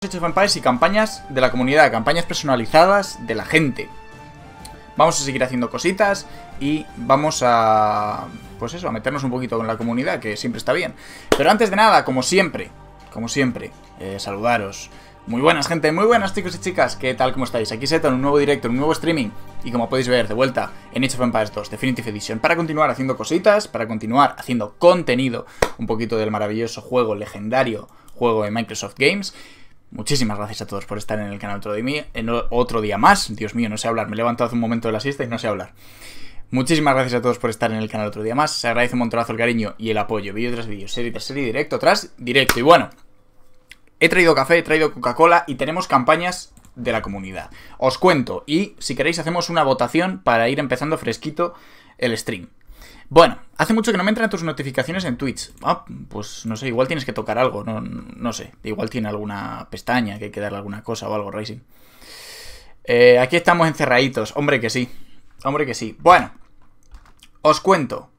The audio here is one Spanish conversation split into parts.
Age of Empires y campañas de la comunidad, campañas personalizadas de la gente. Vamos a seguir haciendo cositas y vamos a... Pues eso, a meternos un poquito con la comunidad, que siempre está bien. Pero antes de nada, como siempre, como siempre, eh, saludaros. Muy buenas, gente, muy buenas chicos y chicas, ¿qué tal, cómo estáis? Aquí Seto en un nuevo directo, en un nuevo streaming y como podéis ver, de vuelta en Age of Empires 2 Definitive Edition para continuar haciendo cositas, para continuar haciendo contenido, un poquito del maravilloso juego legendario, juego de Microsoft Games Muchísimas gracias a todos por estar en el canal otro día, en otro día más. Dios mío, no sé hablar. Me he levantado hace un momento de la siesta y no sé hablar. Muchísimas gracias a todos por estar en el canal otro día más. Se agradece un montonazo el cariño y el apoyo. Vídeo tras vídeo, serie tras serie, directo tras directo. Y bueno, he traído café, he traído Coca-Cola y tenemos campañas de la comunidad. Os cuento y si queréis hacemos una votación para ir empezando fresquito el stream. Bueno, hace mucho que no me entran tus notificaciones en Twitch. Ah, pues no sé, igual tienes que tocar algo, no, no sé. Igual tiene alguna pestaña que hay que darle alguna cosa o algo, Racing. Eh, aquí estamos encerraditos. Hombre que sí. Hombre que sí. Bueno, os cuento.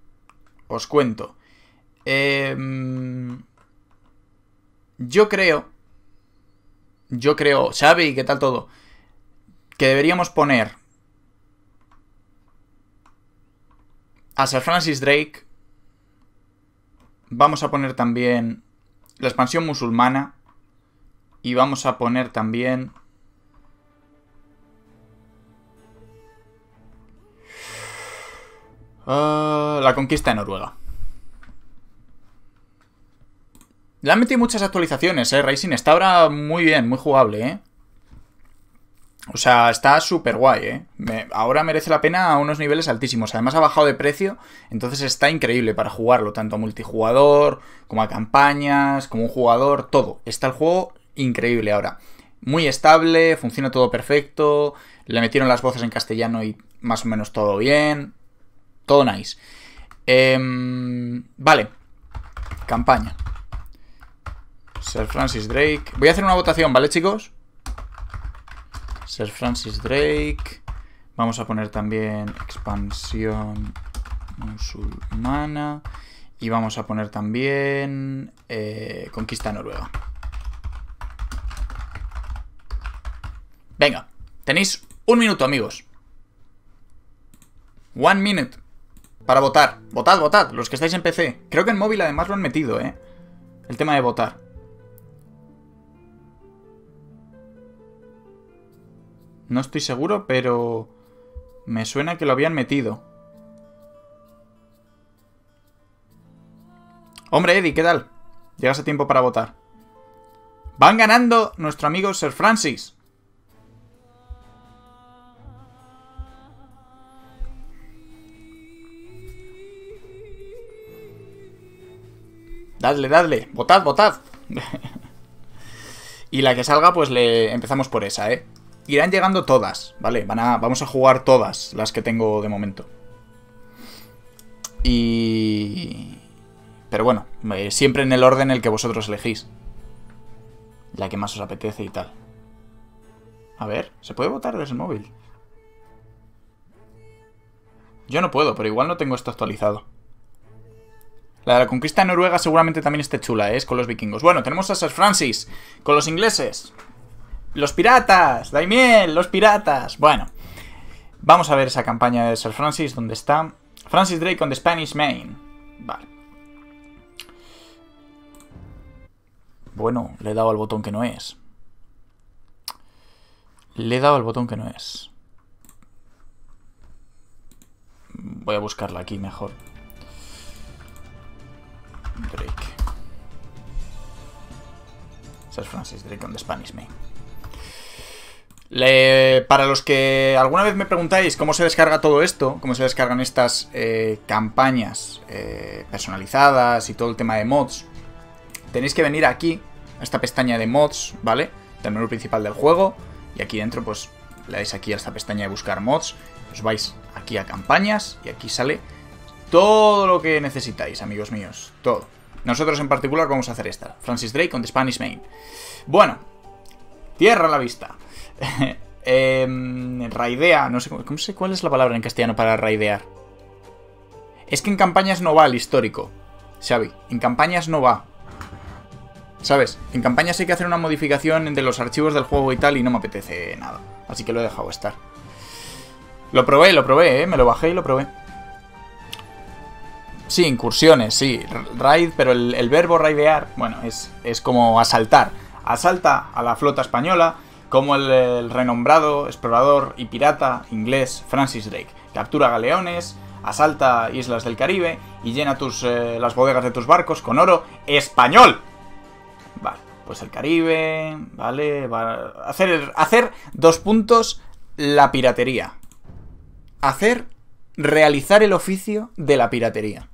Os cuento. Em, yo creo. Yo creo. Xavi, ¿qué tal todo? Que deberíamos poner a Sir Francis Drake vamos a poner también la expansión musulmana y vamos a poner también uh, la conquista de Noruega. Le han metido muchas actualizaciones, eh. Racing está ahora muy bien, muy jugable, eh. O sea, está súper guay, ¿eh? ahora merece la pena a unos niveles altísimos. Además ha bajado de precio, entonces está increíble para jugarlo, tanto a multijugador, como a campañas, como un jugador, todo. Está el juego increíble ahora. Muy estable, funciona todo perfecto, le metieron las voces en castellano y más o menos todo bien. Todo nice. Em, vale. Campaña. Sir Francis Drake. Voy a hacer una votación, ¿vale, chicos? Sir Francis Drake. Vamos a poner también expansión musulmana. Y vamos a poner también eh, conquista Noruega. Venga, tenéis un minuto, amigos. One minute. Para votar. Votad, votad, los que estáis en PC. Creo que en móvil además lo han metido, ¿eh? El tema de votar. No estoy seguro, pero... Me suena que lo habían metido. Hombre, Eddie, ¿qué tal? Llegas a tiempo para votar. Van ganando nuestro amigo Sir Francis. Dadle, dadle. Votad, votad. y la que salga, pues le empezamos por esa, ¿eh? Irán llegando todas, ¿vale? Vamos a jugar todas las que tengo de momento. Y... Pero bueno, eh, siempre en el orden en el que vosotros elegís. La que más os apetece y tal. A ver, ¿se puede votar desde el móvil? Yo no puedo, pero igual no tengo esto actualizado. La de la conquista de Noruega seguramente también esté chula, ¿eh? Es con los vikingos. Bueno, tenemos a Sir Francis, con los ingleses. ¡Los piratas! ¡Daimiel! ¡Los piratas! Bueno, vamos a ver esa campaña de Sir Francis, ¿dónde está? Francis Drake on the Spanish Main. Vale. Bueno, le he dado al botón que no es. Le he dado al botón que no es. Voy a buscarla aquí mejor. Drake. Sir Francis Drake on the Spanish Main para los que alguna vez me preguntáis cómo se descarga todo esto, cómo se descargan estas eh, campañas eh, personalizadas y todo el tema de mods, tenéis que venir aquí, a esta pestaña de mods, ¿vale? Del menú principal del juego, y aquí dentro pues le dais aquí a esta pestaña de buscar mods, os vais aquí a campañas y aquí sale todo lo que necesitáis, amigos míos, todo. Nosotros en particular vamos a hacer esta, Francis Drake con The Spanish Main. Bueno, tierra a la vista. eh, raidea, no sé, ¿cómo sé cuál es la palabra en castellano para raidear. Es que en campañas no va el histórico, Xavi. En campañas no va. ¿Sabes? En campaña hay que hacer una modificación de los archivos del juego y tal y no me apetece nada. Así que lo he dejado estar. Lo probé, lo probé, ¿eh? Me lo bajé y lo probé. Sí, incursiones, sí. Raid, pero el, verbo raidear, bueno, es, es, como asaltar. Asalta a la flota española como el, renombrado explorador y pirata inglés Francis Drake. Captura galeones, asalta islas del Caribe y llena tus, eh, las bodegas de tus barcos con oro español. Vale, pues el Caribe, vale, va hacer, hacer dos puntos la piratería. Hacer, realizar el oficio de la piratería.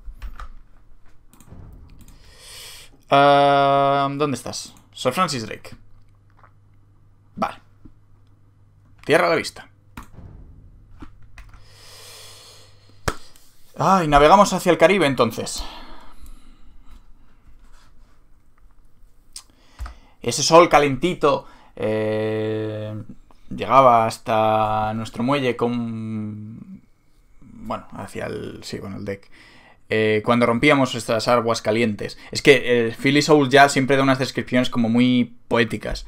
¿Dónde estás? Sir Francis Drake. Vale. Tierra la vista. Ay, navegamos hacia el Caribe entonces. Ese sol calentito eh, llegaba hasta nuestro muelle con... Bueno, hacia el... Sí, con el deck. Eh, cuando rompíamos estas aguas calientes. Es que eh, Philly Soul ya siempre da unas descripciones como muy poéticas.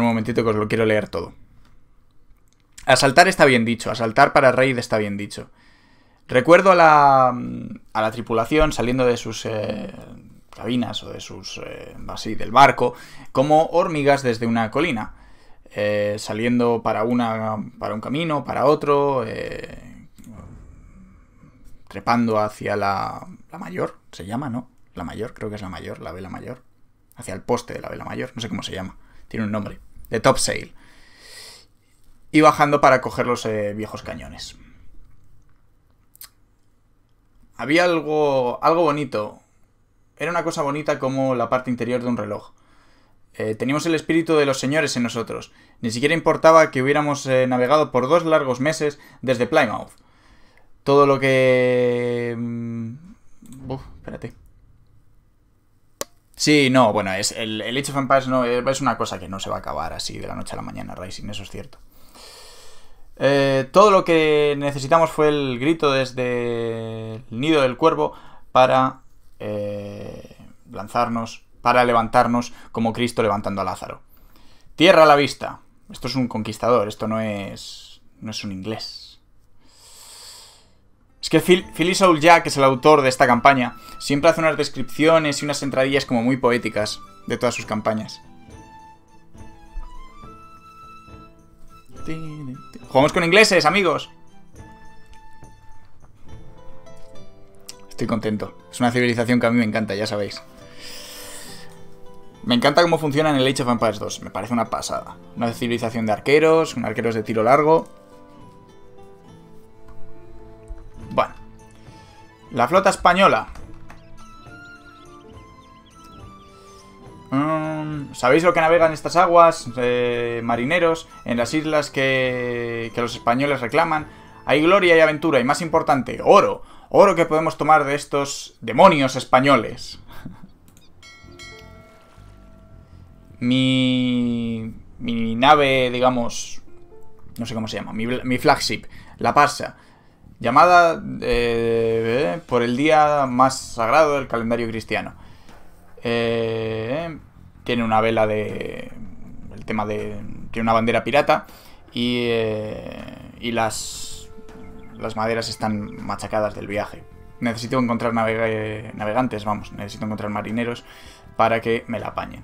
Un momentito que os lo quiero leer todo. Asaltar está bien dicho, asaltar para Raid está bien dicho. Recuerdo a la, a la tripulación saliendo de sus eh, cabinas o de sus... Eh, así, del barco, como hormigas desde una colina. Eh, saliendo para, una, para un camino, para otro, trepando hacia la, la mayor, se llama, ¿no? La mayor, creo que es la mayor, la vela mayor. Hacia el poste de la vela mayor, no sé cómo se llama. Tiene un nombre. De topsail. Y bajando para coger los eh, viejos cañones. Había algo, algo bonito. Era una cosa bonita como la parte interior de un reloj. Eh, teníamos el espíritu de los señores en nosotros. Ni siquiera importaba que hubiéramos eh, navegado por dos largos meses desde Plymouth todo lo que... Mm, uf, espérate. Sí, no, bueno, es el, el Age of Empires no, es una cosa que no se va a acabar así de la noche a la mañana, Rising, eso es cierto. Eh, todo lo que necesitamos fue el grito desde el nido del cuervo para eh, lanzarnos, para levantarnos como Cristo levantando a Lázaro. Tierra a la vista. Esto es un conquistador, esto no es, no es un inglés. Es que Philly Soul Jack, que es el autor de esta campaña, siempre hace unas descripciones y unas entradillas como muy poéticas de todas sus campañas. Jugamos con ingleses, amigos. Estoy contento. Es una civilización que a mí me encanta, ya sabéis. Me encanta cómo funciona en el Age of Empires 2. Me parece una pasada. Una civilización de arqueros, arqueros de tiro largo. La flota española. Mm, ¿Sabéis lo que navegan estas aguas? Eh, marineros, en las islas que, que los españoles reclaman. Hay gloria y aventura, y más importante, oro. Oro que podemos tomar de estos demonios españoles. mi, mi nave, digamos, no sé cómo se llama, mi, mi flagship, la Parsa, llamada eh, por el día más sagrado del calendario cristiano. Eh, tiene una vela de... el tema de... tiene una bandera pirata y, eh, y las, las maderas están machacadas del viaje. Necesito encontrar navegantes, vamos, necesito encontrar marineros para que me la apañen.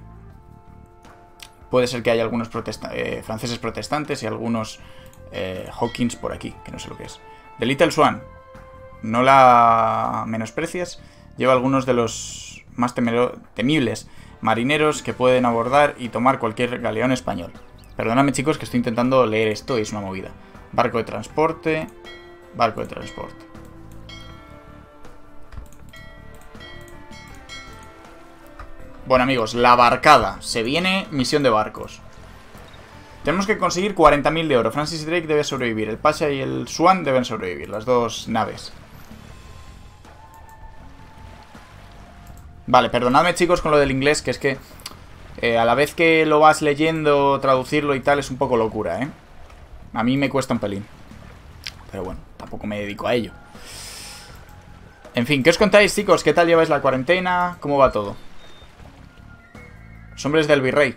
Puede ser que haya algunos franceses protestantes y algunos Hawkins por aquí, que no sé lo que es. The Little Swan. No la menosprecias. Lleva algunos de los más temibles marineros que pueden abordar y tomar cualquier galeón español. Perdóname chicos que estoy intentando leer esto y es una movida. Barco de transporte. Barco de transporte. Bueno amigos, la barcada. Se viene misión de barcos. Tenemos que conseguir 40.000 de oro. Francis Drake debe sobrevivir. El Pasha y el Swan deben sobrevivir. Las dos naves. Vale, perdonadme chicos con lo del inglés, que es que eh, a la vez que lo vas leyendo, traducirlo y tal, es un poco locura, ¿eh? A mí me cuesta un pelín. Pero bueno, tampoco me dedico a ello. En fin, ¿qué os contáis chicos? ¿Qué tal lleváis la cuarentena? ¿Cómo va todo? Los hombres del virrey.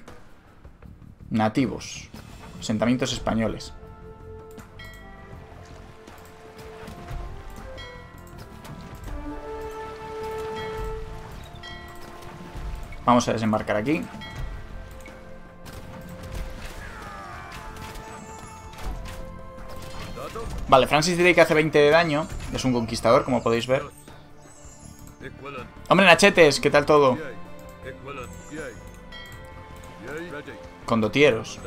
Nativos. Asentamientos españoles. Vamos a desembarcar aquí. Vale, Francis Drake hace 20 de daño. Es un conquistador, como podéis ver. Hombre, Nachetes, ¿qué tal todo? Condotieros.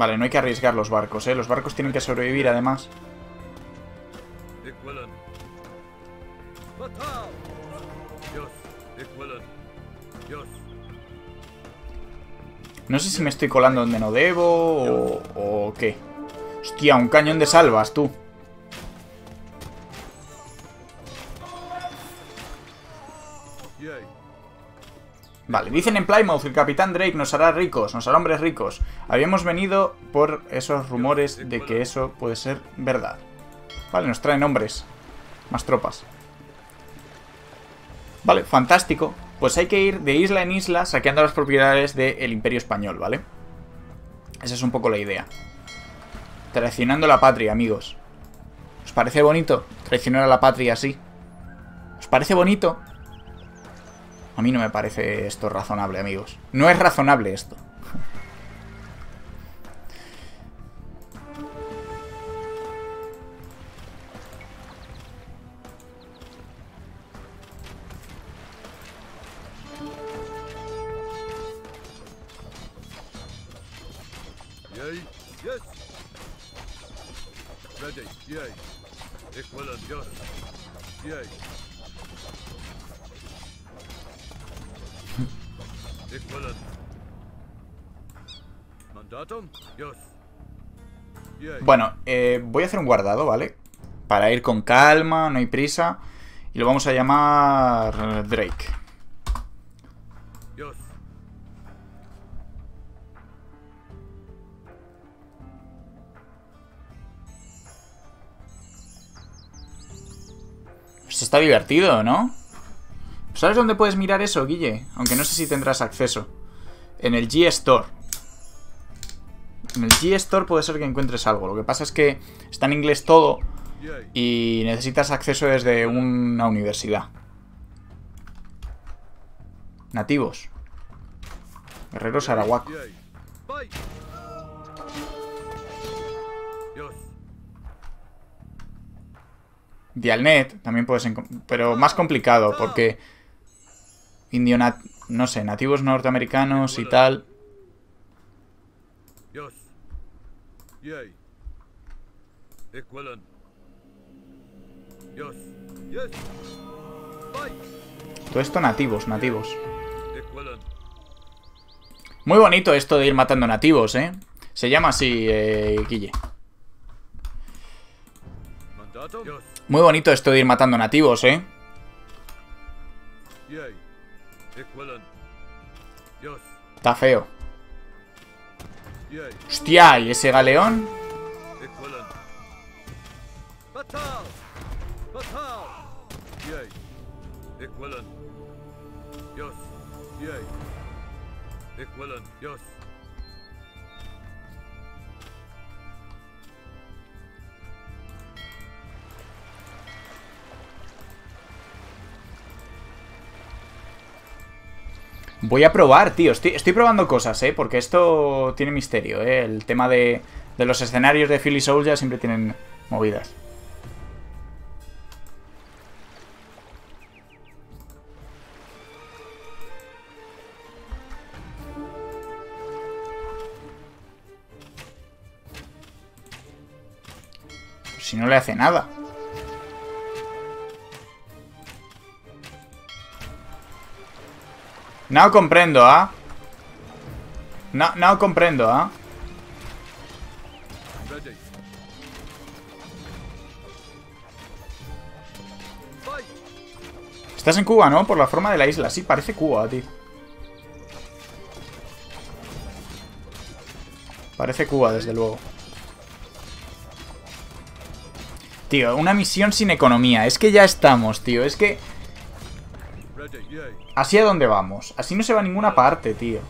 Vale, no hay que arriesgar los barcos, ¿eh? Los barcos tienen que sobrevivir, además. No sé si me estoy colando donde no debo o, o qué. Hostia, un cañón de salvas, tú. Vale, dicen en Plymouth, el capitán Drake nos hará ricos, nos hará hombres ricos. Habíamos venido por esos rumores de que eso puede ser verdad. Vale, nos traen hombres. Más tropas. Vale, fantástico. Pues hay que ir de isla en isla saqueando las propiedades del Imperio Español, ¿vale? Esa es un poco la idea. Traicionando la patria, amigos. ¿Os parece bonito traicionar a la patria así? ¿Os parece bonito? A mí no me parece esto razonable, amigos. No es razonable esto. Bueno, eh, voy a hacer un guardado, ¿vale? Para ir con calma, no hay prisa. Y lo vamos a llamar Drake. Pues está divertido, ¿no? ¿Sabes dónde puedes mirar eso, Guille? Aunque no sé si tendrás acceso. En el G-Store. En el G-Store puede ser que encuentres algo. Lo que pasa es que está en inglés todo y necesitas acceso desde una universidad. Nativos. Guerreros Arawak. Dialnet también puedes encontrar, pero más complicado porque indio no sé, nativos norteamericanos y tal. Todo esto nativos, nativos. Muy bonito esto de ir matando nativos, ¿eh? Se llama así, eh, Guille. Muy bonito esto de ir matando nativos, ¿eh? Está feo. Hostia, ¿y ese galeón? Voy a probar, tío. Estoy, probando cosas, ¿eh? Porque esto tiene misterio, ¿eh? El tema de, de los escenarios de Philly Soul ya siempre tienen movidas. Si no le hace nada. No comprendo, ¿ah? No, no comprendo, ¿ah? Estás en Cuba, ¿no? Por la forma de la isla. Sí, parece Cuba, tío. Parece Cuba, desde luego. Tío, una misión sin economía. Es que ya estamos, tío. Es que... ¿Así a dónde vamos? Así no se va a ninguna parte, tío.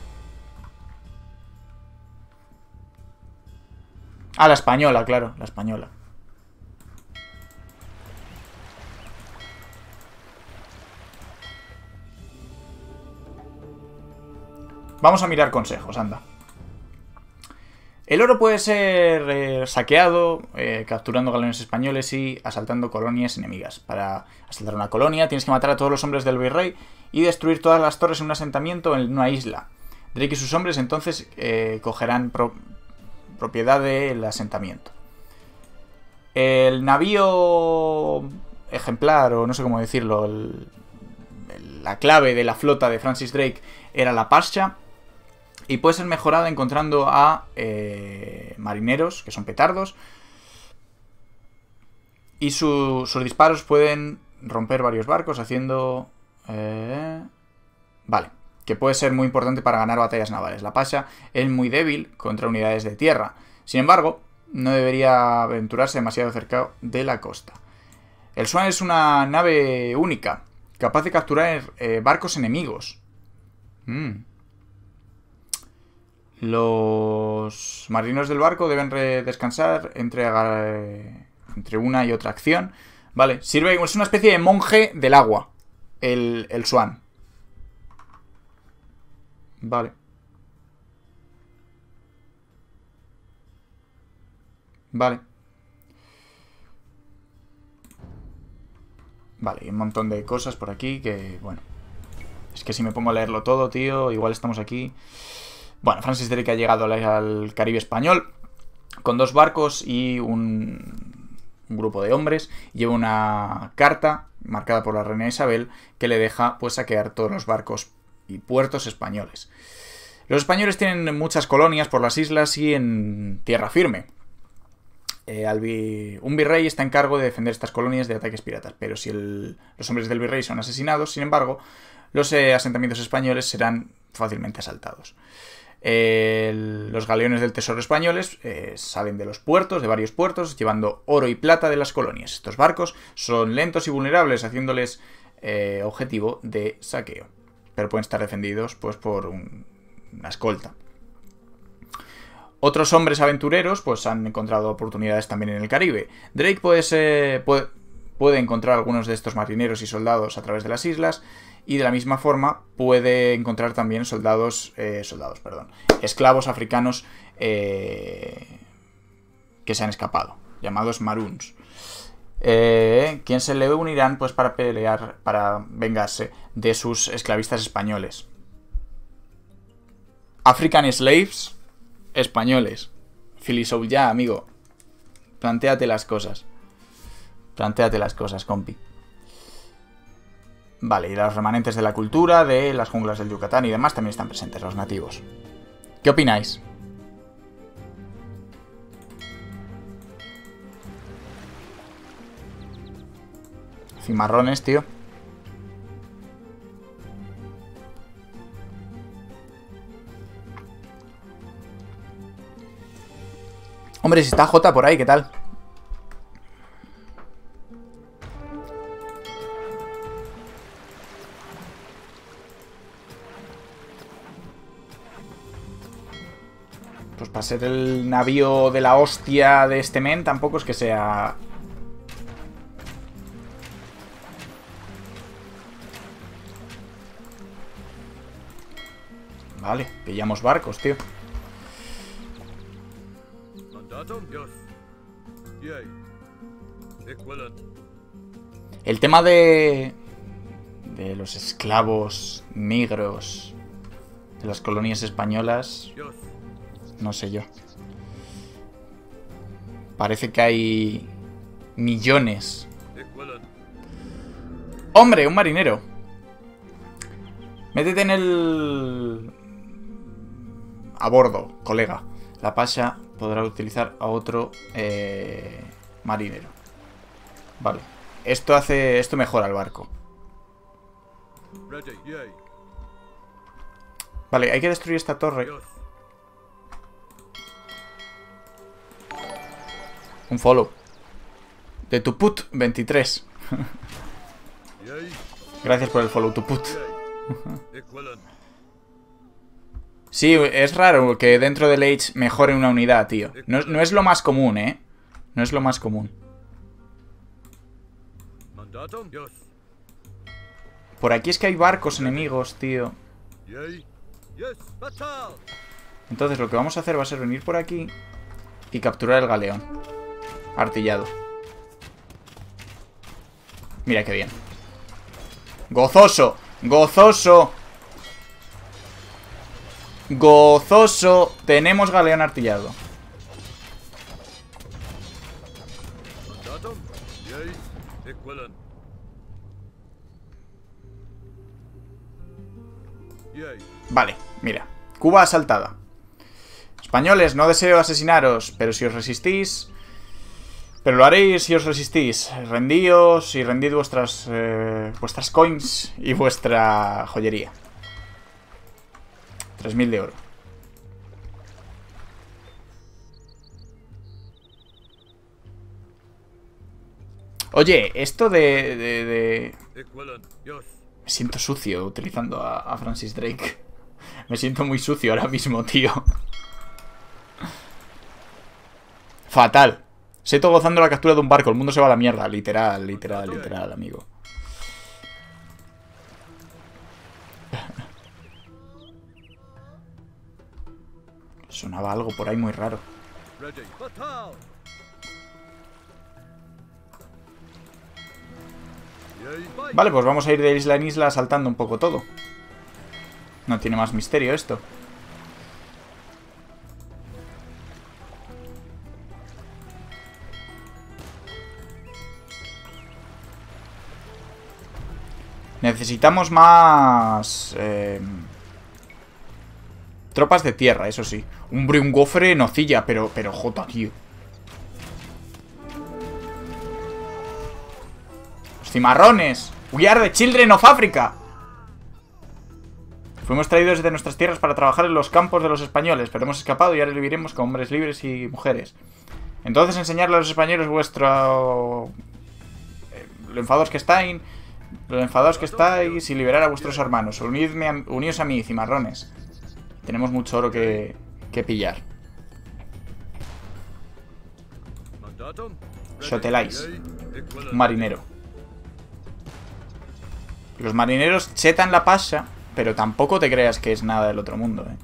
Ah, la española, claro, la española. Vamos a mirar consejos, anda. El oro puede ser eh, saqueado eh, capturando galeones españoles y asaltando colonias enemigas. Para asaltar una colonia tienes que matar a todos los hombres del virrey y destruir todas las torres en un asentamiento en una isla. Drake y sus hombres entonces eh, cogerán propiedad del asentamiento. El navío ejemplar, o no sé cómo decirlo, la clave de la flota de Francis Drake era la Pascha y puede ser mejorada encontrando a eh, marineros, que son petardos. Y sus disparos pueden romper varios barcos haciendo... Eh, vale, que puede ser muy importante para ganar batallas navales. La Pasha es muy débil contra unidades de tierra. Sin embargo, no debería aventurarse demasiado cerca de la costa. El Swan es una nave única, capaz de capturar eh, barcos enemigos. Mm. Los marineros del barco deben descansar entre, entre una y otra acción. Vale, sirve, es una especie de monje del agua. El, el Swan. Vale. Vale. Vale, hay un montón de cosas por aquí que, bueno. Es que si me pongo a leerlo todo, tío, igual estamos aquí. Bueno, Francis Drake ha llegado al Caribe español con dos barcos y un, grupo de hombres. Lleva una carta marcada por la reina Isabel que le deja pues saquear todos los barcos y puertos españoles. Los españoles tienen muchas colonias por las islas y en tierra firme. Eh, un virrey está en cargo de defender estas colonias de ataques piratas, pero si los hombres del virrey son asesinados, sin embargo, los eh, asentamientos españoles serán fácilmente asaltados los galeones del Tesoro españoles eh, salen de los puertos, de varios puertos, llevando oro y plata de las colonias. Estos barcos son lentos y vulnerables, haciéndoles eh, objetivo de saqueo. Pero pueden estar defendidos pues, por una escolta. Otros hombres aventureros pues, han encontrado oportunidades también en el Caribe. Drake puede, puede encontrar algunos de estos marineros y soldados a través de las islas y de la misma forma puede encontrar también soldados, eh, soldados, perdón, esclavos africanos eh, que se han escapado, llamados maroons. Eh, se le unirán pues para pelear, para vengarse de sus esclavistas españoles. African Slaves españoles. Filisou ya, amigo. Plantéate las cosas. Plantéate las cosas, compi. Vale, y los remanentes de la cultura, de las junglas del Yucatán y demás también están presentes, los nativos. ¿Qué opináis? Cimarrones, tío. Hombre, si está J por ahí, ¿qué tal? Para ser el navío de la hostia de este men, tampoco es que sea... Vale, pillamos barcos, tío. El tema de... De los esclavos negros de las colonias españolas no sé yo. Parece que hay millones. ¡Hombre! Un marinero. Métete en el... A bordo, colega. La pasha podrá utilizar a otro eh, marinero. Vale. Esto hace... Esto mejora el barco. Vale, hay que destruir esta torre. Un follow. De tu put 23. Gracias por el follow to put. Sí, es raro que dentro del Age mejore una unidad, tío. No, no, es lo más común, ¿eh? No es lo más común. Por aquí es que hay barcos enemigos, tío. Entonces lo que vamos a hacer va a ser venir por aquí y capturar el galeón. Artillado. Mira qué bien. Gozoso, gozoso. Gozoso. Tenemos galeón artillado. Vale, mira. Cuba asaltada. Españoles, no deseo asesinaros, pero si os resistís... Pero lo haréis si os resistís. Rendíos y rendid vuestras, eh, vuestras coins y vuestra joyería. 3.000 de oro. Oye, esto de, de, Me siento sucio utilizando a Francis Drake. Me siento muy sucio ahora mismo, tío. Fatal. Seto gozando la captura de un barco. El mundo se va a la mierda. Literal, literal, literal, amigo. Sonaba algo por ahí muy raro. Vale, pues vamos a ir de isla en isla saltando un poco todo. No tiene más misterio esto. Necesitamos más... Eh, tropas de tierra, eso sí. Un gofre nocilla, pero, pero jota, tío. Los cimarrones. We are the children of Africa. Fuimos traídos desde nuestras tierras para trabajar en los campos de los españoles, pero hemos escapado y ahora viviremos como hombres libres y mujeres. Entonces enseñarle a los españoles vuestro... Eh, lo enfados que están, lo enfadados que estáis y liberar a vuestros hermanos. Unidme a, a mí, cimarrones. Tenemos mucho oro que, que pillar. Sotelais. Un marinero. Los marineros chetan la pasha, pero tampoco te creas que es nada del otro mundo, eh.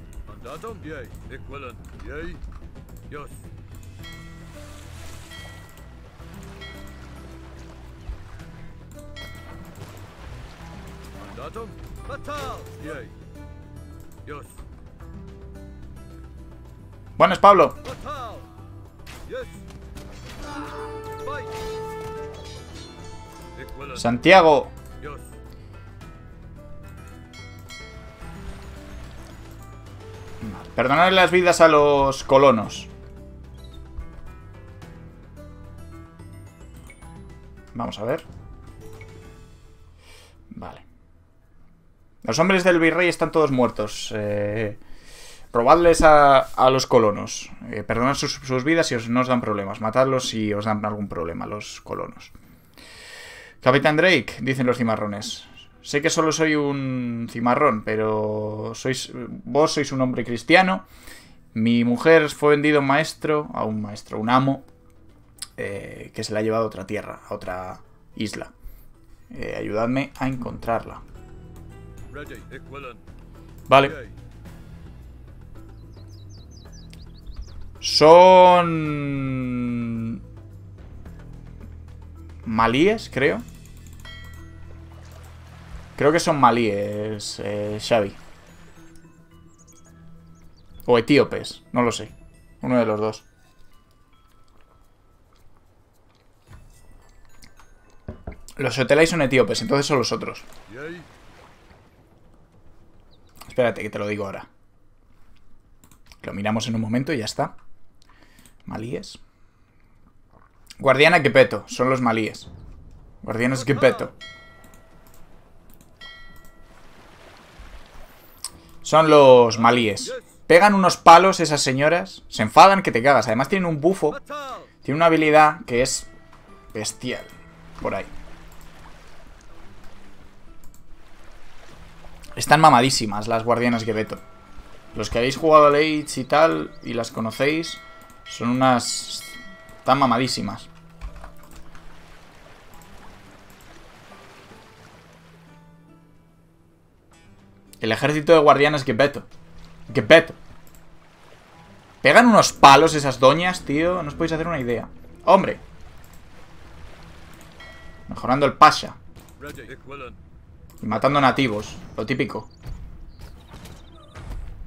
Buenas, Pablo. Santiago. Perdonad las vidas a los colonos. Vamos a ver. Los hombres del virrey están todos muertos. Eh, robadles a, los colonos. Eh, perdonad sus, vidas si os, no os dan problemas. Matadlos si os dan algún problema los colonos. Capitán Drake, dicen los cimarrones. Sé que solo soy un cimarrón, pero sois, vos sois un hombre cristiano. Mi mujer fue vendido un maestro, a un maestro, un amo, eh, que se la ha llevado a otra tierra, a otra isla. Eh, ayudadme a encontrarla. Vale. Son... Malíes, creo. Creo que son malíes, eh, Xavi. O etíopes, no lo sé. Uno de los dos. Los hoteles son etíopes, entonces son los otros. Espérate, que te lo digo ahora. Lo miramos en un momento y ya está. Malíes. Guardiana Gepeto. Son los malíes. Guardianes Gepeto. Son los malíes. Pegan unos palos esas señoras. Se enfadan que te cagas. Además tienen un bufo. Tienen una habilidad que es bestial. Por ahí. Están mamadísimas las guardianas Gebeto. Los que habéis jugado al Age y tal, y las conocéis, son unas... Están mamadísimas. El ejército de guardianes Gebeto. Gebeto. Pegan unos palos esas doñas, tío. No os podéis hacer una idea. ¡Hombre! Mejorando el pasha. Matando nativos. Lo típico.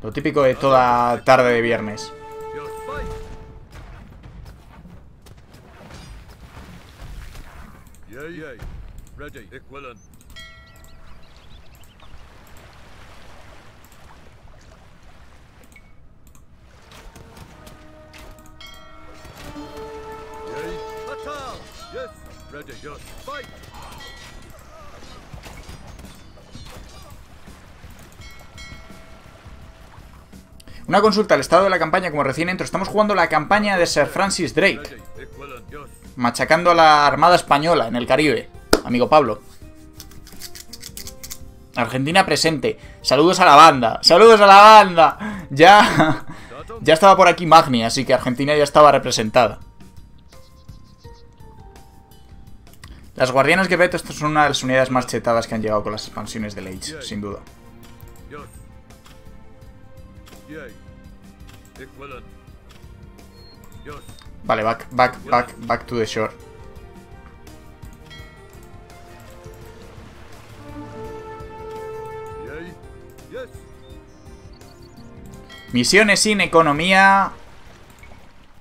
Lo típico de toda tarde de viernes. Una consulta al estado de la campaña como recién entro. Estamos jugando la campaña de Sir Francis Drake. Machacando a la Armada Española en el Caribe. Amigo Pablo. Argentina presente. Saludos a la banda. Saludos a la banda. Ya... Ya estaba por aquí Magni, así que Argentina ya estaba representada. Las guardianas que estas son una de las unidades más chetadas que han llegado con las expansiones de Age, sin duda. Vale, back, back, back, back to the shore. Misiones sin economía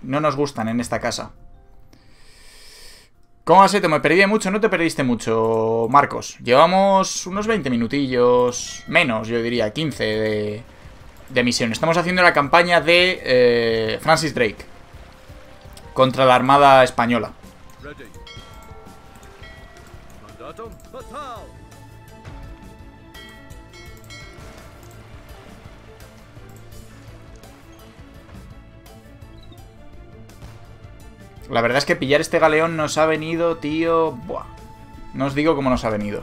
no nos gustan en esta casa. ¿Cómo has hecho? Me perdí mucho, no te perdiste mucho, Marcos. Llevamos unos 20 minutillos, menos, yo diría, 15 de, de misión. Estamos haciendo la campaña de eh, Francis Drake contra la Armada Española. La verdad es que pillar este galeón nos ha venido, tío... Buah. No os digo cómo nos ha venido.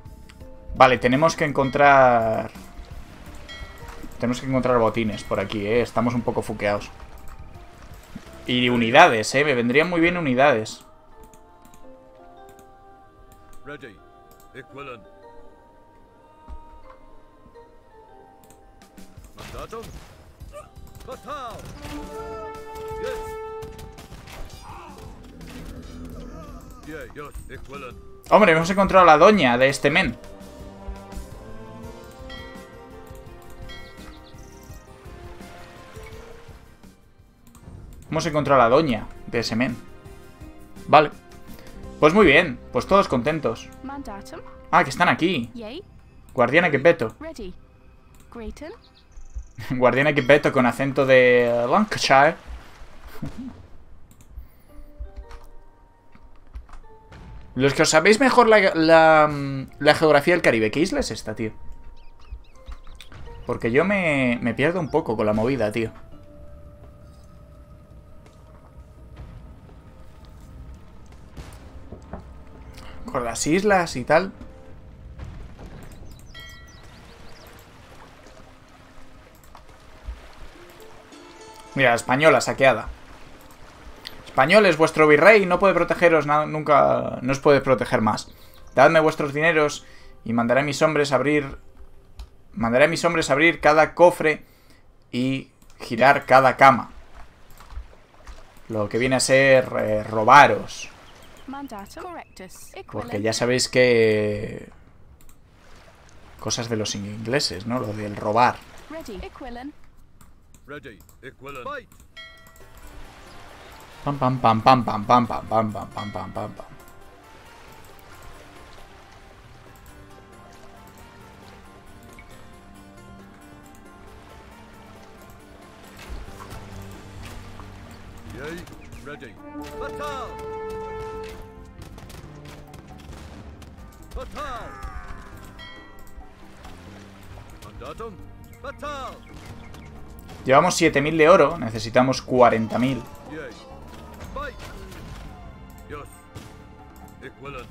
Vale, tenemos que encontrar... Tenemos que encontrar botines por aquí, ¿eh? Estamos un poco fuqueados. Y unidades, ¿eh? Me vendrían muy bien unidades. Hombre, hemos encontrado a la doña de este men. Hemos encontrado a la doña de ese men. Vale. Pues muy bien, pues todos contentos. Ah, que están aquí. Guardiana Equipeto. Guardiana Equipeto con acento de Lancashire. Los que os sabéis mejor la, la, la, geografía del Caribe, ¿qué isla es esta, tío? Porque yo me, me pierdo un poco con la movida, tío. Con las islas y tal. Mira, española saqueada. Español es vuestro virrey, no puede protegeros, nunca, no os puede proteger más. Dadme vuestros dineros y mandaré a mis hombres a abrir... Mandaré a mis hombres a abrir cada cofre y girar cada cama. Lo que viene a ser eh, robaros. Porque ya sabéis que... Cosas de los ingleses, ¿no? Lo del robar. Pam, pam, pam, pam, pam, pam, pam, pam, pam, pam, pam, pam, pam. Ready. Batal! Mandatum, Batal! Llevamos 7.000 de oro, necesitamos 40.000. Yay. Fight! Yes. Equivalent.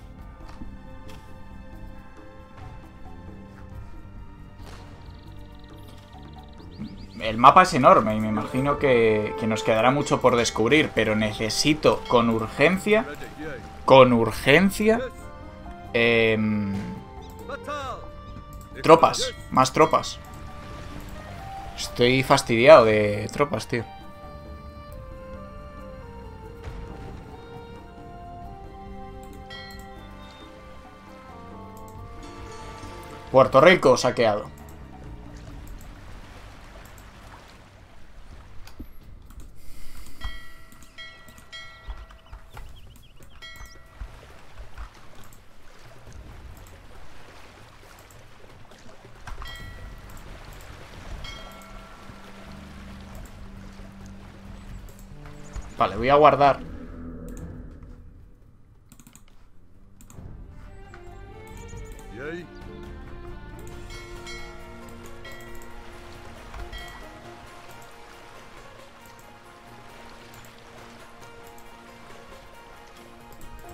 El mapa es enorme y me imagino que, que nos quedará mucho por descubrir, pero necesito con urgencia, con urgencia, Batal! tropas, más tropas. Estoy fastidiado de tropas, tío. Puerto Rico saqueado. Voy a guardar.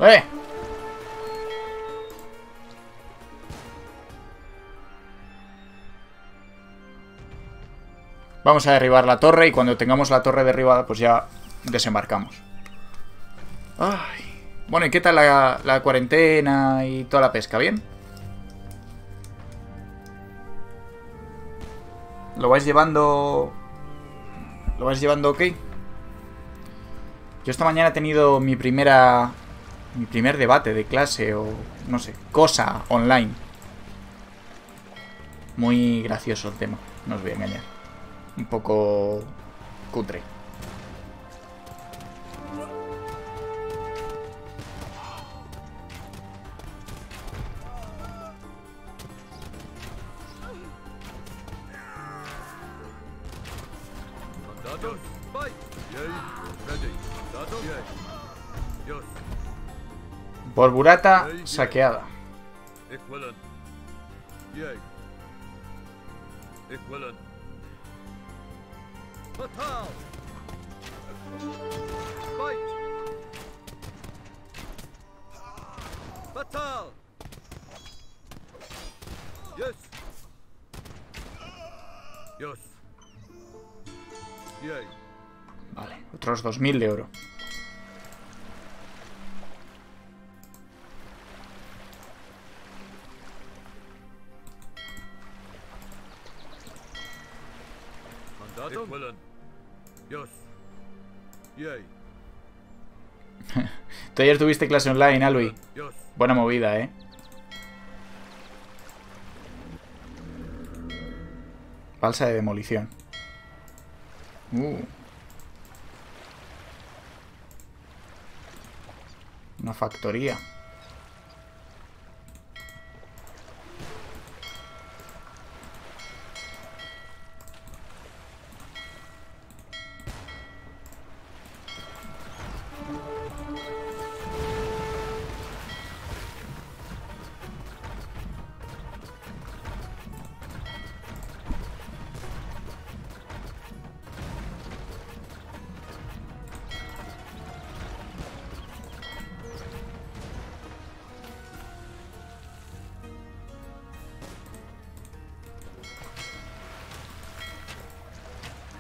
¡Eh! Vamos a derribar la torre y cuando tengamos la torre derribada, pues ya desembarcamos. Ay. Bueno, ¿y qué tal la, la cuarentena y toda la pesca? ¿Bien? ¿Lo vais llevando... ¿Lo vais llevando ok? Yo esta mañana he tenido mi primera... Mi primer debate de clase o... No sé, cosa online. Muy gracioso el tema, no os voy a engañar. Un poco... cutre. Yes. Yay. Vale, otros 2000 de oro. Yes. Yay. Tú ayer tuviste clase online, Alui. Yes. Buena movida, ¿eh? Balsa de demolición. Uh. Una factoría.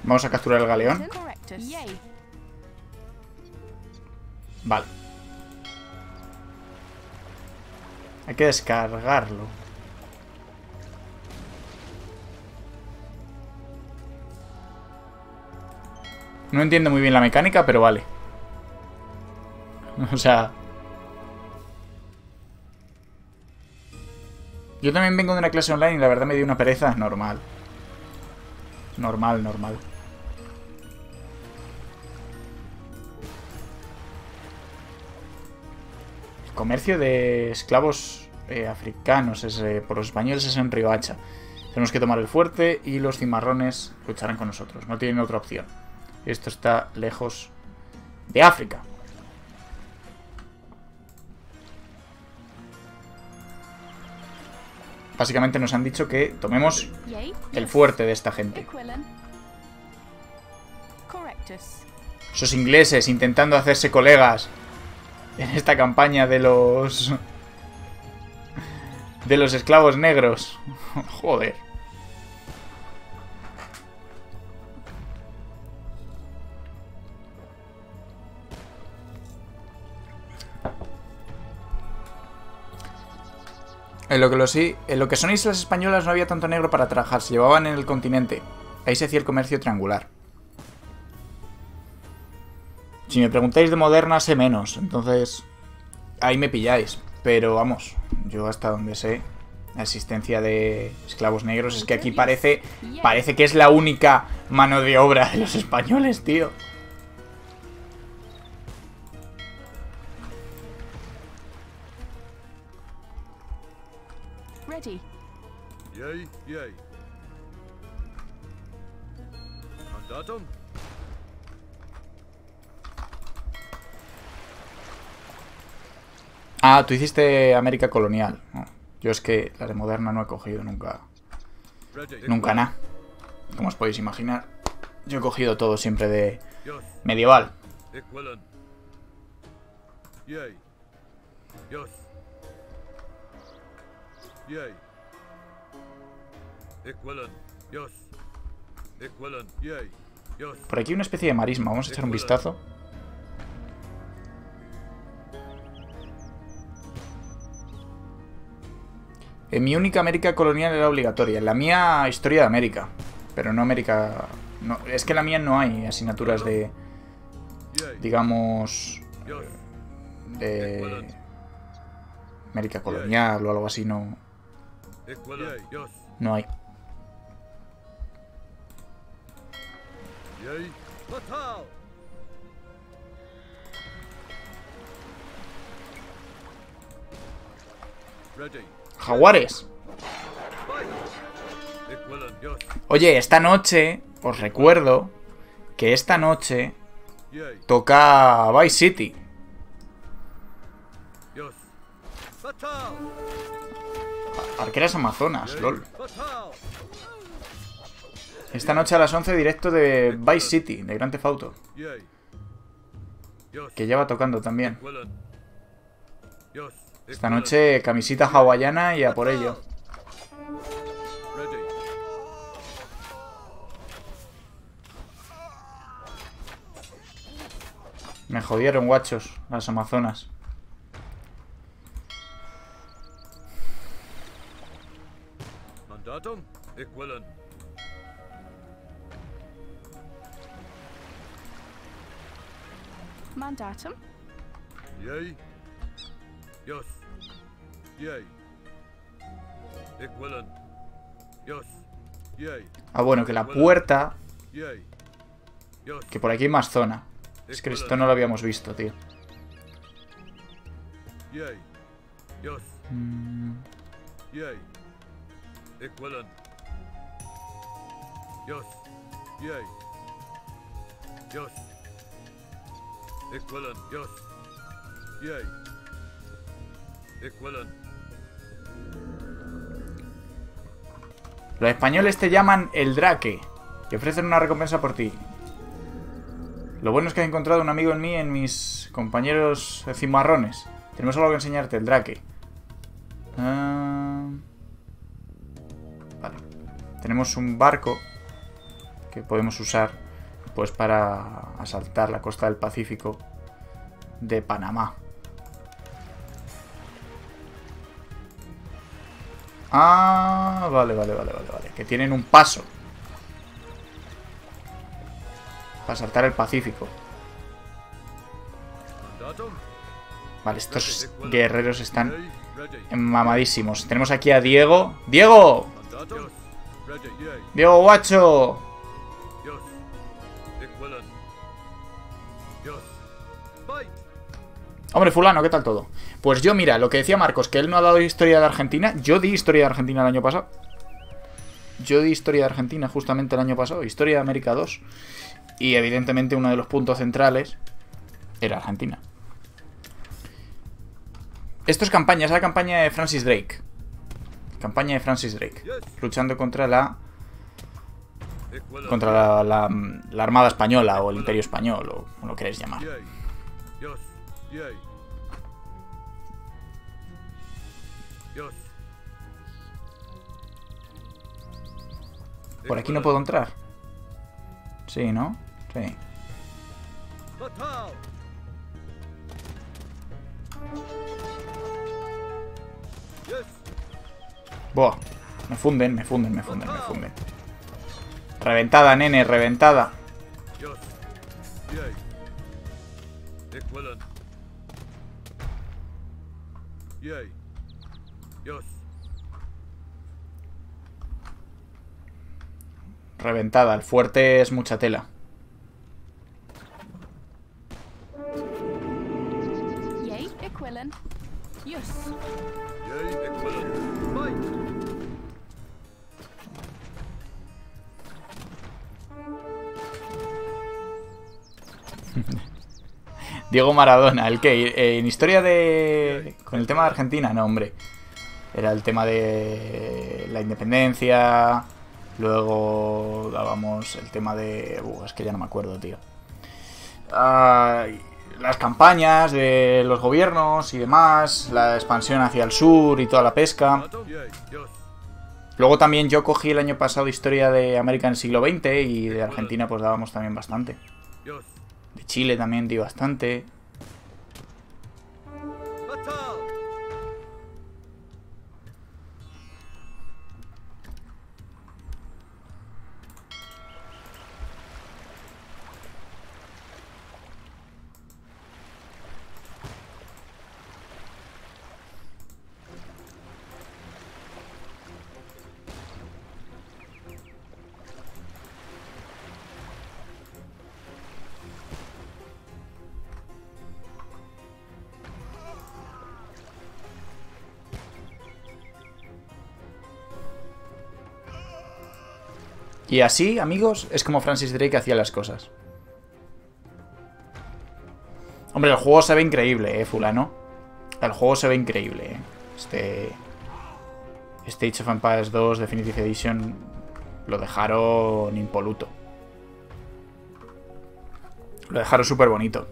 Vamos a capturar el galeón. Vale. Hay que descargarlo. No entiendo muy bien la mecánica, pero vale. O sea... Yo también vengo de una clase online y la verdad me dio una pereza normal. Normal, normal. Comercio de esclavos eh, africanos es, eh, por los españoles es en Riohacha. Tenemos que tomar el fuerte y los cimarrones lucharán con nosotros. No tienen otra opción. Esto está lejos de África. Básicamente nos han dicho que tomemos el fuerte de esta gente. Esos ingleses intentando hacerse colegas en esta campaña de los... De los esclavos negros. Joder. En lo, que en lo que son islas españolas no había tanto negro para trabajar, se llevaban en el continente. Ahí se hacía el comercio triangular. Si me preguntáis de moderna, sé menos. Entonces, ahí me pilláis. Pero vamos, yo hasta donde sé, la existencia de esclavos negros es que aquí parece, parece que es la única mano de obra de los españoles, tío. Ready. Yay, yay. Ah, tú hiciste América colonial. No, yo es que la de moderna no he cogido nunca. Nunca nada. Como os podéis imaginar. Yo he cogido todo siempre de medieval. Por aquí hay una especie de marisma. Vamos a echar un vistazo. En mi única América colonial era obligatoria. En la mía, historia de América. Pero no América... No, es que en la mía no hay asignaturas de, digamos, de América colonial o algo así. No, no hay. Ready. Jaguares. Oye, esta noche, os recuerdo que esta noche toca Vice City. Arqueras Amazonas, lol. Esta noche a las 11 directo de Vice City, de Grand Theft Auto. Que ya va tocando también. Esta noche camisita hawaiana y a por ello. Me jodieron, guachos, las Amazonas. Mandatum. Equilin. Mandatum. Yay. Yes. Yay. Ah, bueno, que la puerta, que por aquí hay más zona. Es que esto no lo habíamos visto, tío. Mm, Los españoles te llaman el Drake y ofrecen una recompensa por ti. Lo bueno es que he encontrado un amigo en mí en mis compañeros cimarrones. Tenemos algo que enseñarte, el Drake. Ah, Vale. Tenemos un barco que podemos usar pues para asaltar la costa del Pacífico de Panamá. Ah, vale, vale, vale, vale, vale. Que tienen un paso. Para saltar el Pacífico. Vale, estos guerreros están mamadísimos. Tenemos aquí a Diego. ¡Diego! ¡Diego, guacho! Hombre, fulano, ¿qué tal todo? Pues yo, mira, lo que decía Marcos, que él no ha dado historia de Argentina. Yo di historia de Argentina el año pasado. Yo di historia de Argentina justamente el año pasado. Historia de América 2. Y evidentemente uno de los puntos centrales era Argentina. Esto es campaña, es la campaña de Francis Drake. Campaña de Francis Drake. Luchando contra la. Contra la, la- la Armada Española o el Imperio Español o como lo queréis llamar. Por aquí no puedo entrar. Sí, ¿no? Sí. Buah. Me funden, me funden, me funden, me funden. Reventada, nene, reventada. Yay. Equivalent. Yay. Yes. Reventada. El fuerte es mucha tela. Diego Maradona, ¿el qué? Eh, ¿En historia de... con el tema de Argentina? No, hombre. Era el tema de la independencia. Luego dábamos el tema de... Uh, es que ya no me acuerdo, tío. Las campañas de los gobiernos y demás. La expansión hacia el sur y toda la pesca. Luego también yo cogí el año pasado historia de América en el siglo XX y de Argentina pues dábamos también bastante. De Chile también di bastante. Y así, amigos, es como Francis Drake hacía las cosas. Hombre, el juego se ve increíble, eh, fulano. El juego se ve increíble, eh. Este... Este Age of Empires 2 Definitive Edition lo dejaron impoluto. Lo dejaron súper bonito.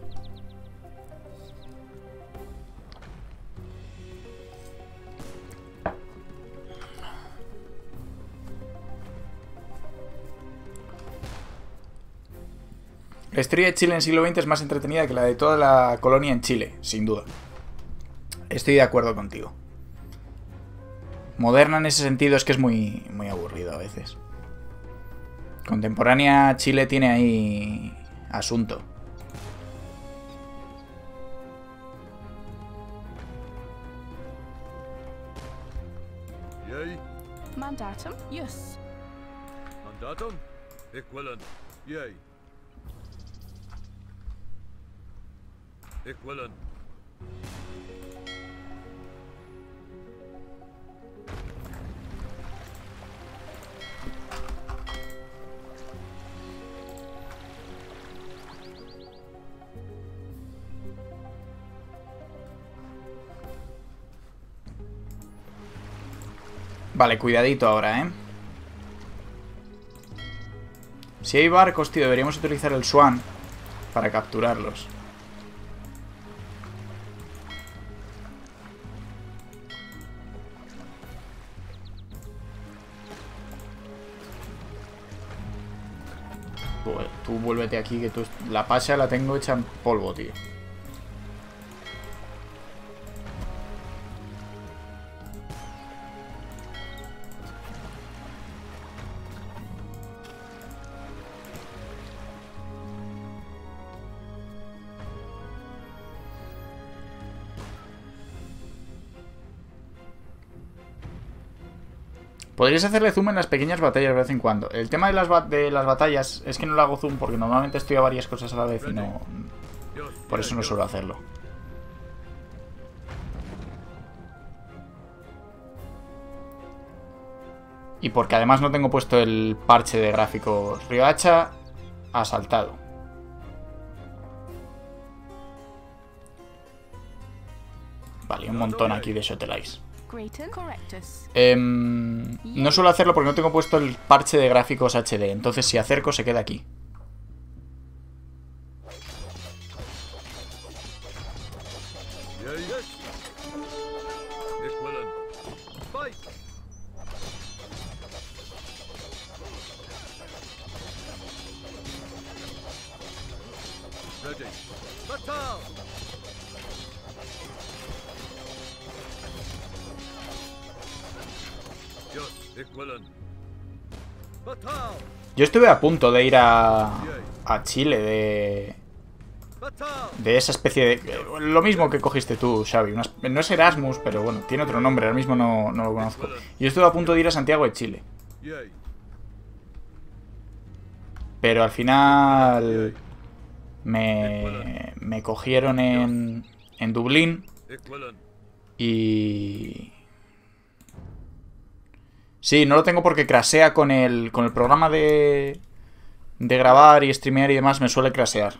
La historia de Chile en el siglo XX es más entretenida que la de toda la colonia en Chile, sin duda. Estoy de acuerdo contigo. Moderna en ese sentido es que es muy, muy aburrido a veces. Contemporánea Chile tiene ahí asunto. Yay. Mandatum. Yes. Mandatum. Equivalent. Yay. Vale, cuidadito ahora, ¿eh? Si hay barcos, tío, deberíamos utilizar el Swan para capturarlos. Pues, tú vuélvete aquí, que tú la pasha la tengo hecha en polvo, tío. Podrías hacerle zoom en las pequeñas batallas de vez en cuando. El tema de las, de las batallas es que no le hago zoom porque normalmente estoy a varias cosas a la vez y no... Por eso no suelo hacerlo. Y porque además no tengo puesto el parche de gráficos. Riohacha asaltado. Vale, un montón aquí de Shotelais. Em, no suelo hacerlo porque no tengo puesto el parche de gráficos HD, entonces si acerco se queda aquí. Yo estuve a punto de ir a, a Chile, de, de esa especie de... Lo mismo que cogiste tú, Xavi. no es Erasmus, pero bueno, tiene otro nombre, ahora mismo no, no lo conozco. Yo estuve a punto de ir a Santiago de Chile, pero al final me, me cogieron en, en Dublín y... Sí, no lo tengo porque crasea con el, con el programa de, de grabar y streamear y demás, me suele crasear.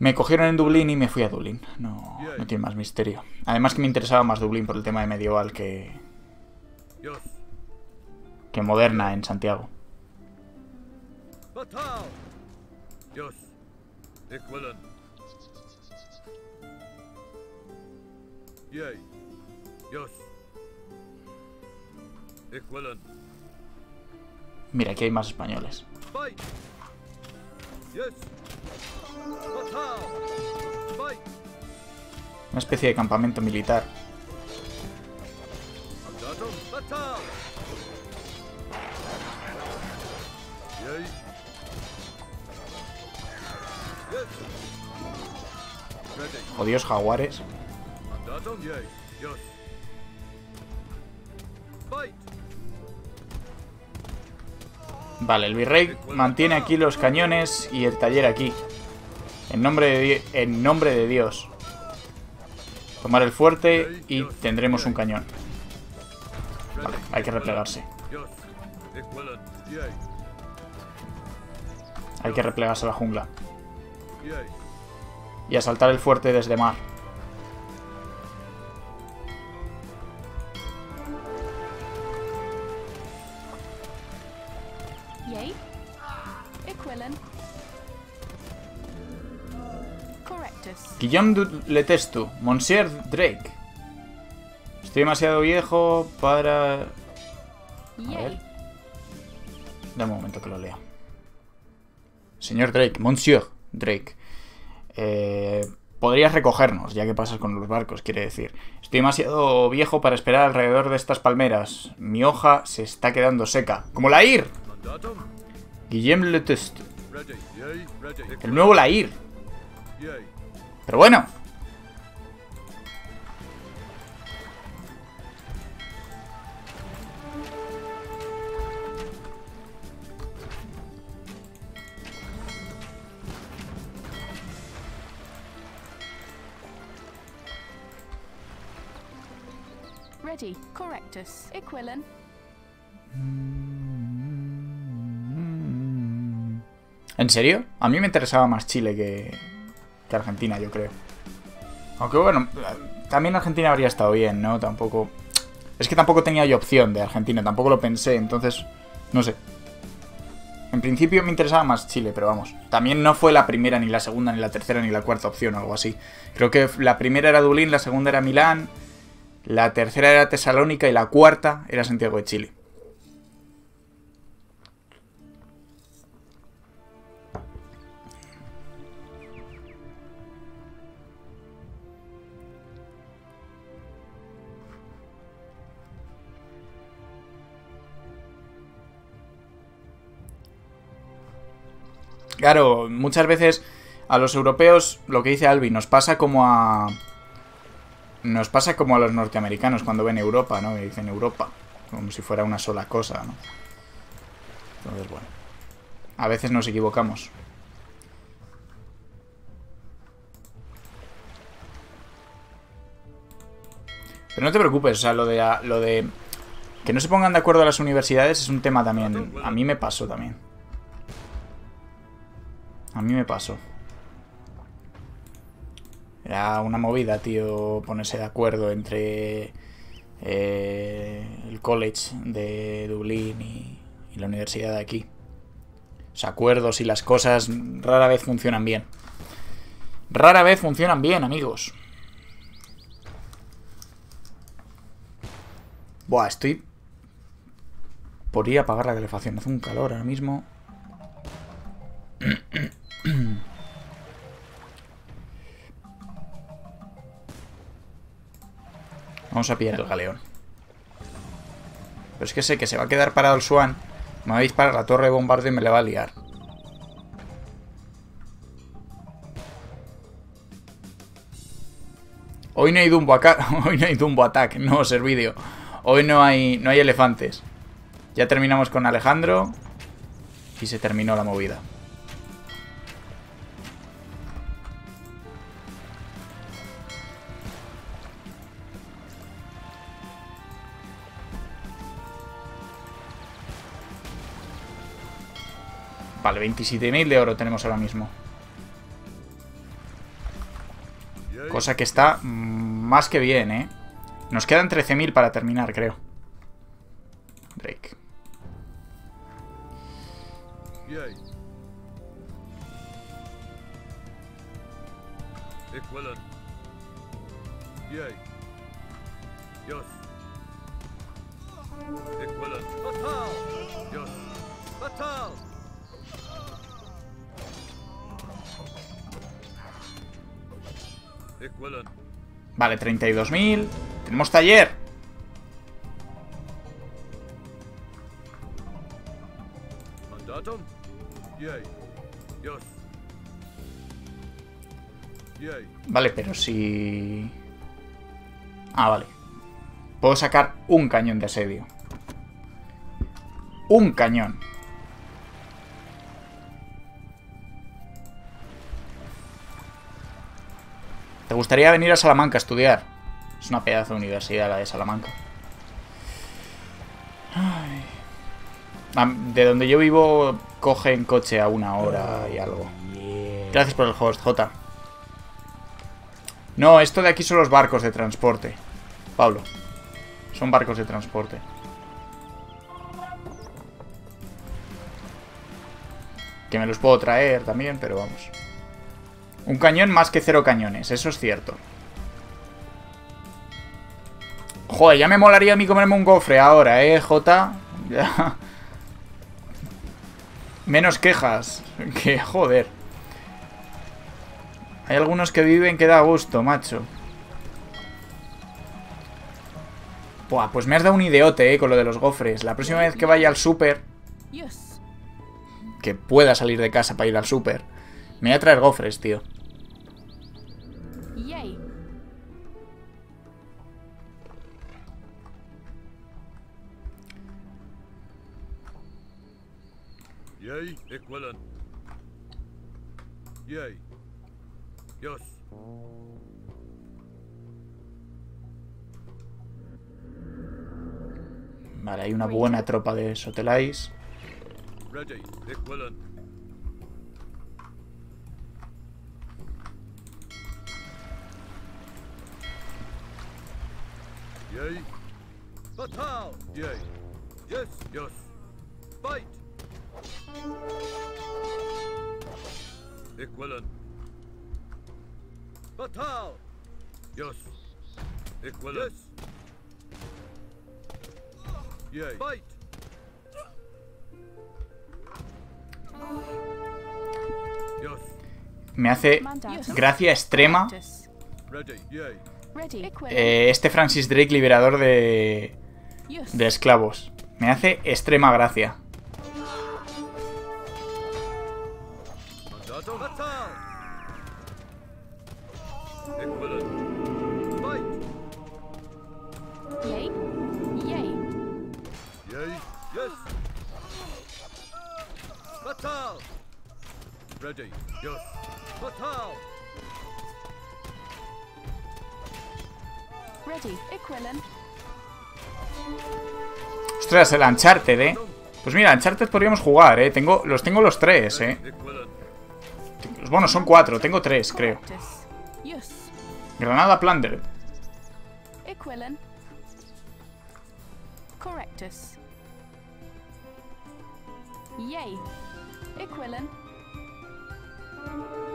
Me cogieron en Dublín y me fui a Dublín. No, no tiene más misterio. Además que me interesaba más Dublín por el tema de medieval que, que Moderna en Santiago. Mira, aquí hay más españoles. Una especie de campamento militar. Jodidos jaguares. Vale, el virrey mantiene aquí los cañones y el taller aquí. En nombre de, en nombre de Dios. Tomar el fuerte y tendremos un cañón. Vale, hay que replegarse. Hay que replegarse a la jungla. Y asaltar el fuerte desde mar. Guillaume du Letestu, Monsieur Drake. Estoy demasiado viejo para... Yay. ver. Dame un momento que lo lea. Señor Drake, Monsieur Drake. Eh, podrías recogernos, ya que pasas con los barcos, quiere decir. Estoy demasiado viejo para esperar alrededor de estas palmeras. Mi hoja se está quedando seca. ¡Como la IR! Guillaume Letestu. El nuevo la IR. Yay. Pero bueno. Ready. Correctus. Equivalent. ¿En serio? A mí me interesaba más Chile que, que Argentina, yo creo. Aunque bueno, también Argentina habría estado bien, ¿no? Tampoco... Es que tampoco tenía yo opción de Argentina, tampoco lo pensé, entonces... No sé. En principio me interesaba más Chile, pero vamos. También no fue la primera, ni la segunda, ni la tercera, ni la cuarta opción o algo así. Creo que la primera era Dublín, la segunda era Milán, la tercera era Tesalónica y la cuarta era Santiago de Chile. Claro, muchas veces a los europeos, lo que dice Albi, nos pasa como a. Nos pasa como a los norteamericanos cuando ven Europa, ¿no? Y dicen Europa, como si fuera una sola cosa, ¿no? Entonces, bueno. A veces nos equivocamos. Pero no te preocupes, o sea, lo de, lo de que no se pongan de acuerdo las universidades es un tema también. A mí me pasó también. A mí me pasó. Era una movida, tío, ponerse de acuerdo entre eh, el college de Dublín y, y la universidad de aquí. Los acuerdos y las cosas rara vez funcionan bien. Rara vez funcionan bien, amigos. Buah, estoy por ir a apagar la calefacción. Hace un calor ahora mismo. Vamos a pillar el galeón. Pero es que sé que se va a quedar parado el Swan. Me va a disparar la torre de bombardeo y me le va a liar. Hoy no hay Dumbo, acá. Hoy no hay Dumbo Attack, no Servidio. Hoy no hay, no hay elefantes. Ya terminamos con Alejandro. Y se terminó la movida. Vale, 27.000 de oro tenemos ahora mismo. Cosa que está más que bien, ¿eh? Nos quedan 13.000 para terminar, creo. Drake. Yay. Vale, 32.000. Tenemos taller. Vale, pero si... Ah, vale. Puedo sacar un cañón de asedio. Un cañón. ¿Te gustaría venir a Salamanca a estudiar? Es una pedazo de universidad la de Salamanca. Ay. De donde yo vivo, cogen coche a una hora y algo. Gracias por el host, J. No, esto de aquí son los barcos de transporte. Pablo. Son barcos de transporte. Que me los puedo traer también, pero vamos. Un cañón más que cero cañones, eso es cierto. Joder, ya me molaría a mí comerme un gofre ahora, ¿eh, Jota? Ya. Menos quejas. Que joder. Hay algunos que viven que da gusto, macho. Buah, pues me has dado un ideote, eh, con lo de los gofres. La próxima vez que vaya al súper, que pueda salir de casa para ir al súper, me voy a traer gofres, tío. Yay. Equivalent. Yay. Yes. Vale, hay una buena tropa de Sotelais. Ready. Equivalent. Yay. Fatal. Yay. Yes. Yes. Fight. Equivalent. Fatal. Yes. Yes. Yay. Fight. Yes. Me hace gracia extrema eh, este Francis Drake liberador de, de esclavos. Me hace extrema gracia. Ready. Yes. Fatal. Ready. Equivalent. Ostras, el Uncharted, eh. Pues mira, Uncharted podríamos jugar, eh. Tengo, los tengo los tres, eh. Bueno, son cuatro, tengo tres, creo. Granada Plunder. Equilin. Correctus. Yay. Equilin. Yay,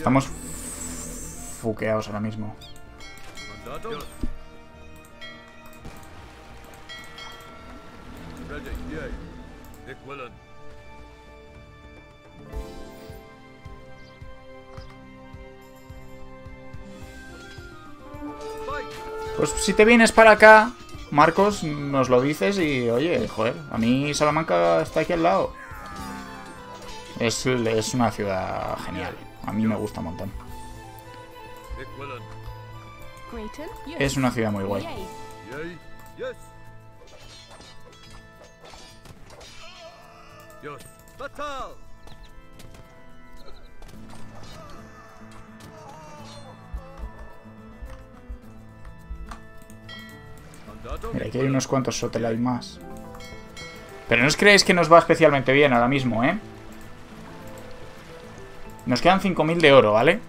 Estamos fuqueados ahora mismo. Pues si te vienes para acá, Marcos, nos lo dices y oye, joder, a mí Salamanca está aquí al lado. Es, es una ciudad genial. A mí me gusta un montón. Es una ciudad muy guay. Mira, aquí hay unos cuantos Sotelai más. Pero no os creéis que nos va especialmente bien ahora mismo, ¿eh? Nos quedan 5.000 de oro, ¿vale?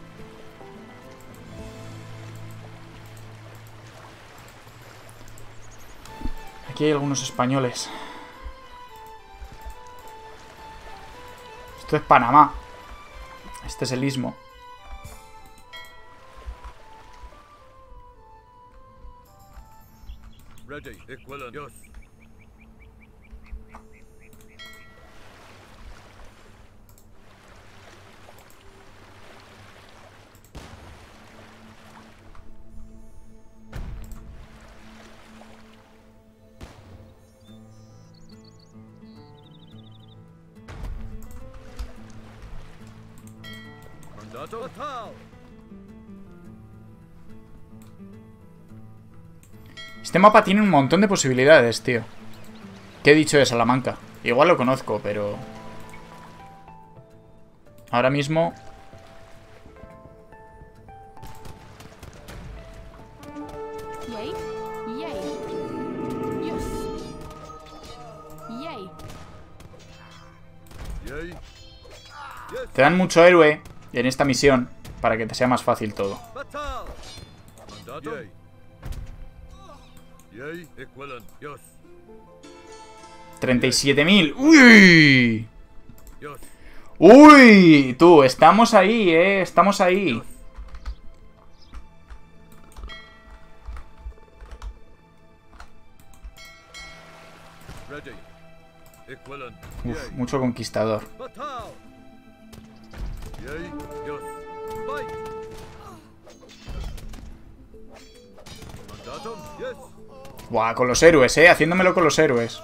Aquí hay algunos españoles. Esto es Panamá. Este es el istmo. Ready. Fatal. Este mapa tiene un montón de posibilidades, tío. ¿Qué he dicho de Salamanca? Igual lo conozco, pero... Ahora mismo... Te dan mucho héroe en esta misión para que te sea más fácil todo. Fatal. Mandatum. Yay. Yay. Equilin. Yes. 37.000. ¡Uy! ¡Uy! Tú, estamos ahí, eh. Estamos ahí. Uf, mucho conquistador. Buah, con los héroes, eh. Haciéndomelo con los héroes.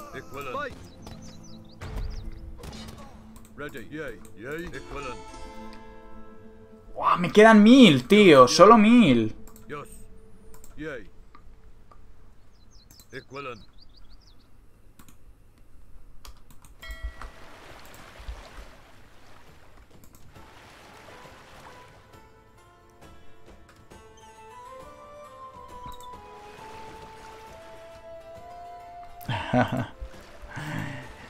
Buah, me quedan mil, tío. Solo mil.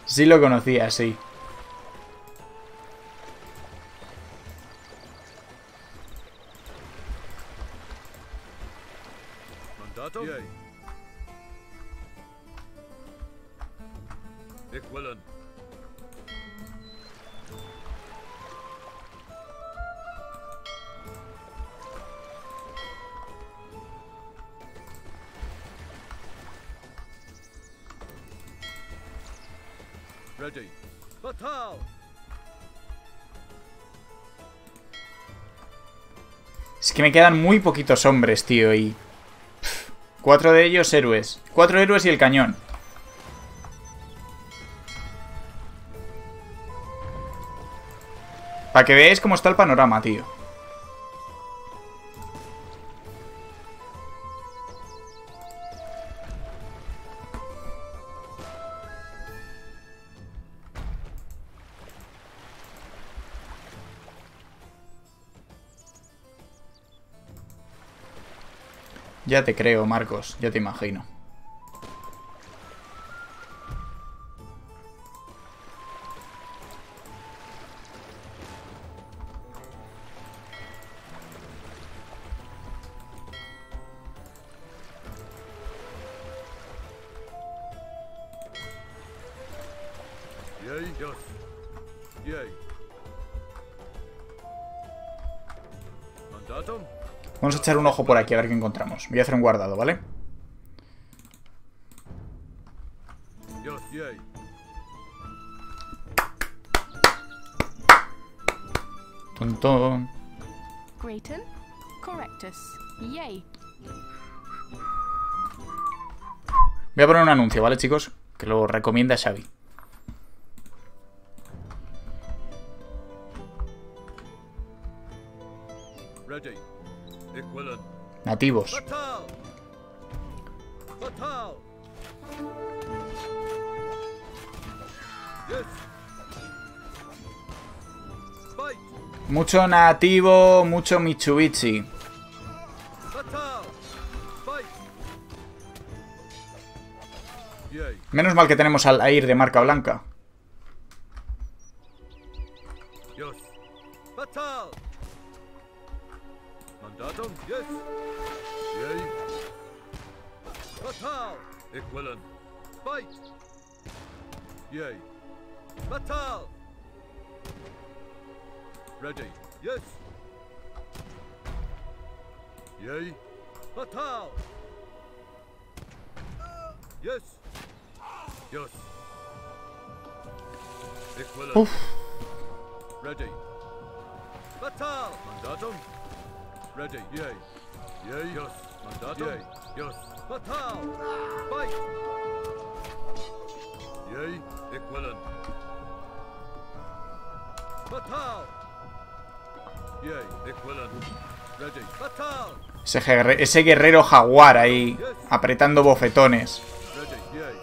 Sí lo conocía, sí. Es que me quedan muy poquitos hombres, tío, y... Cuatro de ellos héroes. Cuatro héroes y el cañón. Para que veáis cómo está el panorama, tío. Ya te creo, Marcos, ya te imagino. Echar un ojo por aquí a ver qué encontramos. Voy a hacer un guardado, ¿vale? Tun. Grayton. Correctus. Yay. Voy a poner un anuncio, ¿vale, chicos? Que lo recomienda Xavi. Mucho nativo, mucho. Yay. Menos mal que tenemos al Air de marca blanca. Yes. Fatal. Equivalent. Fight. Yay. Fatal. Ready. Yes. Yay. Fatal. Yes. Yes. Equivalent. Uf. Ready. Fatal. Mandatum. Ready. Yay. Yay. Yes. Mandatum. Yay. Yes. Fatal. Fight. Yay. Equivalent. Fatal. Yay. Equivalent. Ready. Fatal. Ese, guerre- ese guerrero jaguar ahí, apretando bofetones. Ready. Yay.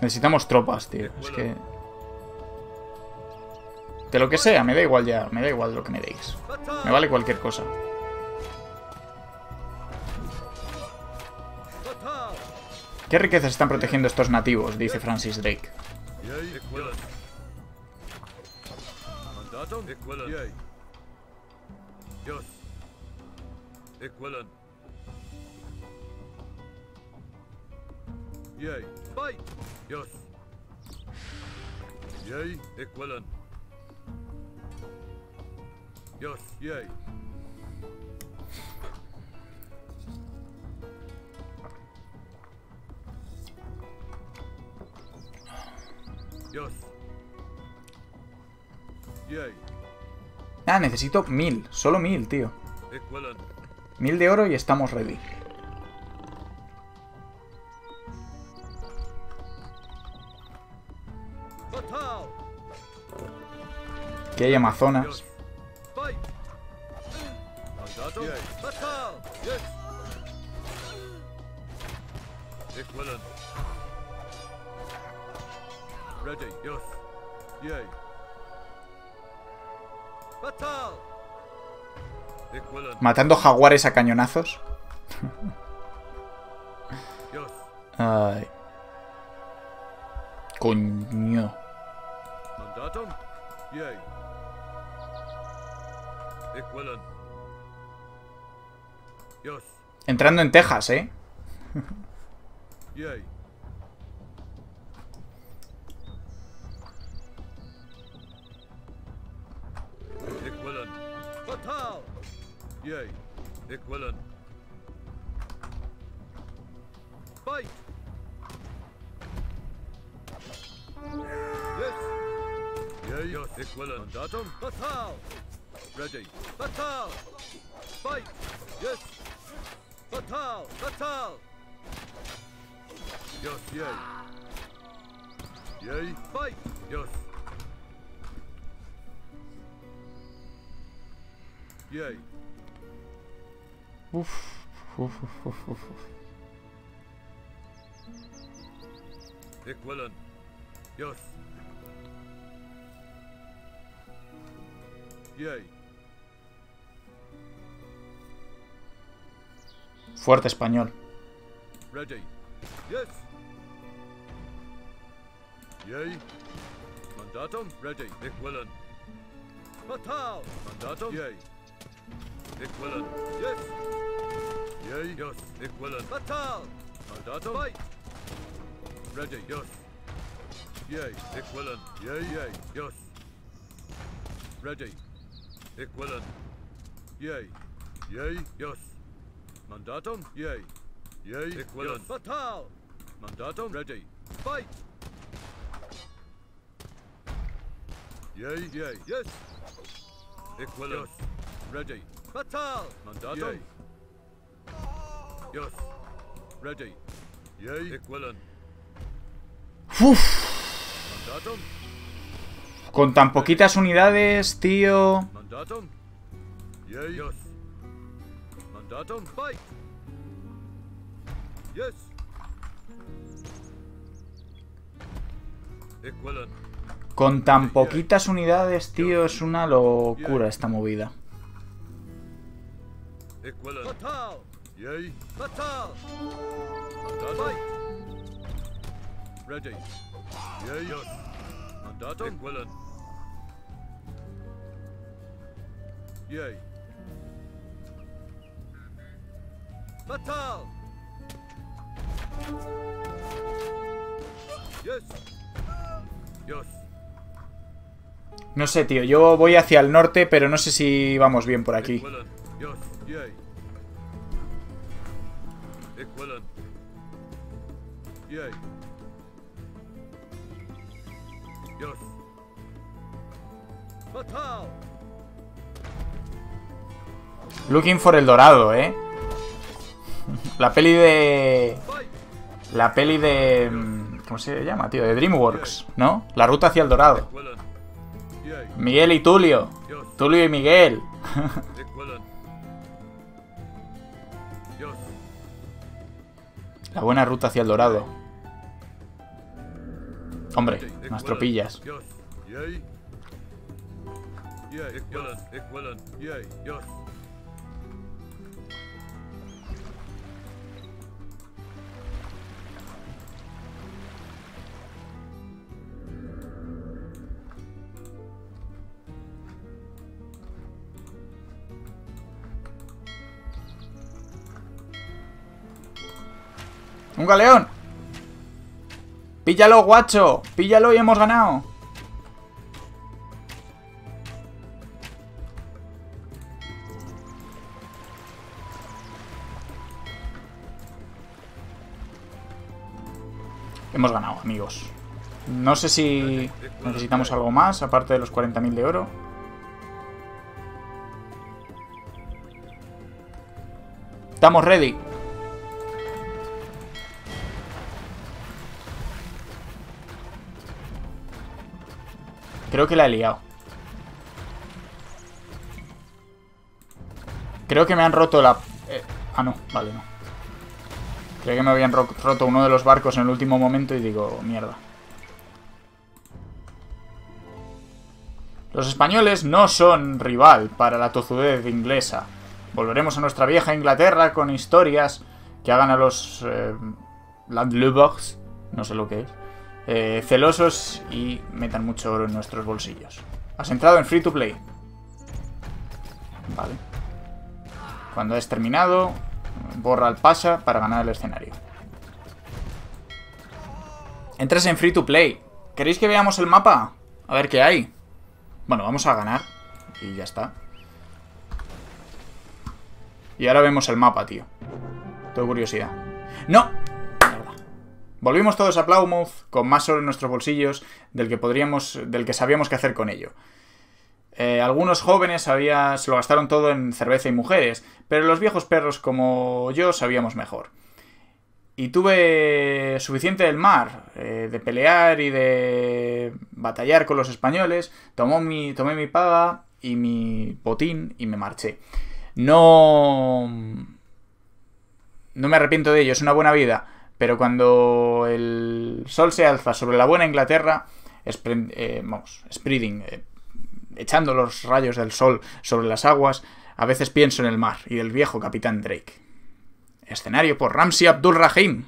Necesitamos tropas, tío. Es que... De lo que sea, me da igual ya. Me da igual lo que me deis. Me vale cualquier cosa. ¿Qué riquezas están protegiendo estos nativos? Dice Francis Drake. Yes. Yay. Yes. Yay. Ah, necesito mil. Solo mil, tío. Mil de oro y estamos ready. Que hay amazonas. Ready. Yes. Yay. Matando jaguares a cañonazos. Ay. Coño. Mandatum. Yay. Equivalent. Yes. Entrando en Texas, ¿eh? Yay. Equivalent. Fatal. Yay. Equivalent. Fight. Yes. Yay. Yes. Equivalent. Mandatum. Fatal. Ready. Fatal. Fight. Yes. Fatal. Fatal. Yes. Yay. Yay. Fight. Yes. Yay. Uf, uf, uf, uf, uf. Equivalent. Yes. Yay. Fuerte español. Ready. Yes. Yay. Mandatum. Ready. Equivalent. Fatal. Mandatum. Yay. Equivalent. Yes. Yay. Yes. Mandatum. Yay. Yay. Yay. Yay. Yay. Yay. Yay. Equivalent. Fatal. Mandatum. Ready. Fight. Yay. Yay. Yes. Equivalent. Yes. Ready. Fatal. Mandatum. Yes. Ready. Yay. Equivalent. Uf, Mandatum. con tan poquitas unidades, tío. Mandatum. Yay. Yes. Mandatum. Fight. Yes. Equivalent. Con tan poquitas unidades, tío, es una locura esta movida. Ready. Fatal. Yes. Yes. No sé, tío, yo voy hacia el norte, pero no sé si vamos bien por aquí. Looking for el dorado, ¿eh? La peli de... La peli de... mm, ¿Cómo se llama, tío? De DreamWorks, ¿no? La ruta hacia el dorado. Miguel y Tulio. Tulio y Miguel. La buena ruta hacia el dorado. Hombre, unas tropillas. ¡Un galeón! ¡Píllalo, guacho! ¡Píllalo y hemos ganado! Hemos ganado, amigos. No sé si necesitamos algo más, aparte de los 40.000 de oro. Estamos ready. Creo que la he liado. Creo que me han roto la... eh, ah, no, vale, no. Creo que me habían ro- roto uno de los barcos en el último momento y digo, mierda. Los españoles no son rival para la tozudez inglesa. Volveremos a nuestra vieja Inglaterra con historias que hagan a los eh, no sé lo que es, eh, celosos y metan mucho oro en nuestros bolsillos. Has entrado en Free to Play. Vale. Cuando has terminado, borra el pasa para ganar el escenario. Entras en Free to Play. ¿Queréis que veamos el mapa? A ver qué hay. Bueno, vamos a ganar. Y ya está. Y ahora vemos el mapa, tío. Tengo curiosidad. ¡No! Volvimos todos a Plymouth con más oro en nuestros bolsillos del que podríamos, del que sabíamos qué hacer con ello. Eh, algunos jóvenes había, se lo gastaron todo en cerveza y mujeres, pero los viejos perros como yo sabíamos mejor. Y tuve suficiente del mar, eh, de pelear y de batallar con los españoles. Tomó mi, tomé mi paga y mi botín y me marché. No... No me arrepiento de ello, es una buena vida. Pero cuando el sol se alza sobre la buena Inglaterra, eh, vamos, spreading, eh, echando los rayos del sol sobre las aguas, a veces pienso en el mar y del viejo capitán Drake. Escenario por Ramsey Abdul Rahim.